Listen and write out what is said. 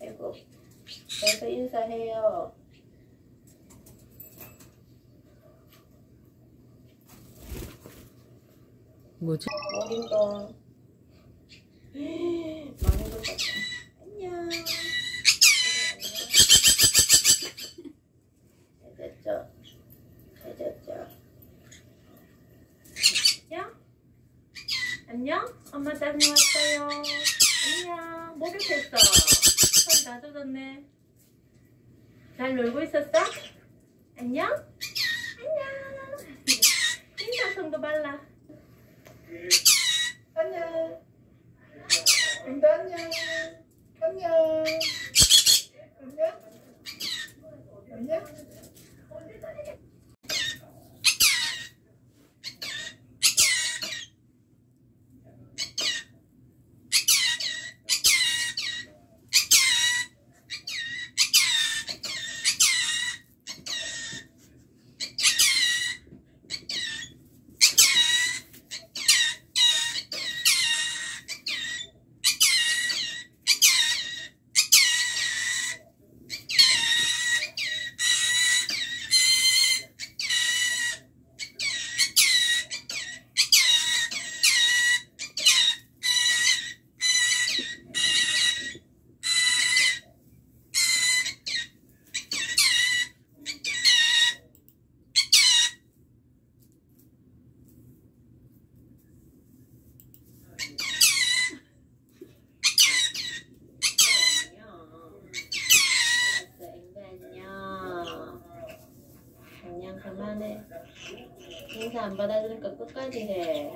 됐어. 뭐지? 어린동. 많이 걷었다. 안녕. 잘 됐죠? 안녕? 안녕? 엄마 다녀왔어요. 안녕. 목욕했어. 젖었네. 잘 놀고 있었어? 안녕? 안녕. 인사성도 발라. 안녕. 인도 안녕. 안녕. 안녕. 안녕. 안녕. 안녕, 그만해. 인사 안 받아주니까 끝까지 해.